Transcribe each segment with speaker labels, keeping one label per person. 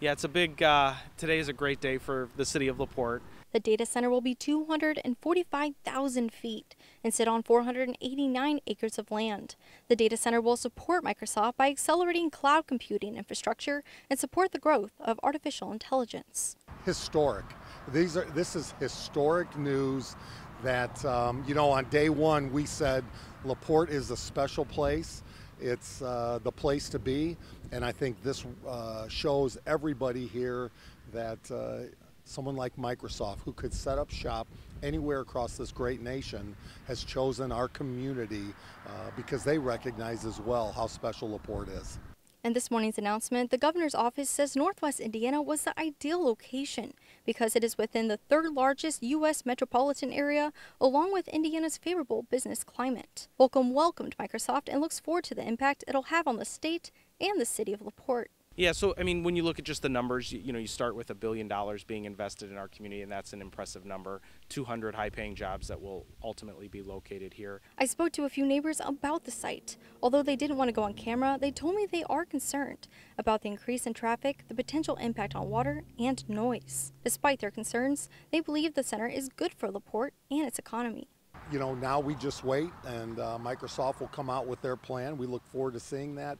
Speaker 1: Yeah, it's a big, uh, today is a great day for the city of LaPorte.
Speaker 2: The data center will be 245,000 feet and sit on 489 acres of land. The data center will support Microsoft by accelerating cloud computing infrastructure and support the growth of artificial intelligence.
Speaker 3: Historic. These are, this is historic news that, um, you know, on day one we said LaPorte is a special place. It's uh, the place to be, and I think this uh, shows everybody here that uh, someone like Microsoft, who could set up shop anywhere across this great nation, has chosen our community uh, because they recognize as well how special LaPorte is.
Speaker 2: In this morning's announcement, the governor's office says Northwest Indiana was the ideal location because it is within the third largest U.S. metropolitan area, along with Indiana's favorable business climate. Holcomb welcomed Microsoft and looks forward to the impact it'll have on the state and the city of LaPorte.
Speaker 1: Yeah, so I mean, when you look at just the numbers, you, you, know, you start with a billion dollars being invested in our community, and that's an impressive number. 200 high paying jobs that will ultimately be located here.
Speaker 2: I spoke to a few neighbors about the site. Although they didn't want to go on camera, they told me they are concerned about the increase in traffic, the potential impact on water, and noise. Despite their concerns, they believe the center is good for LaPorte and its economy
Speaker 3: you know, now we just wait and uh, Microsoft will come out with their plan. We look forward to seeing that.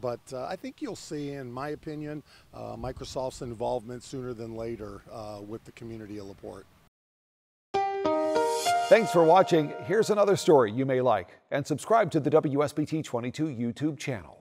Speaker 3: But uh, I think you'll see, in my opinion, uh, Microsoft's involvement sooner than later uh, with the community of LaPorte.
Speaker 4: Thanks for watching. Here's another story you may like. And subscribe to the WSBT 22 YouTube channel.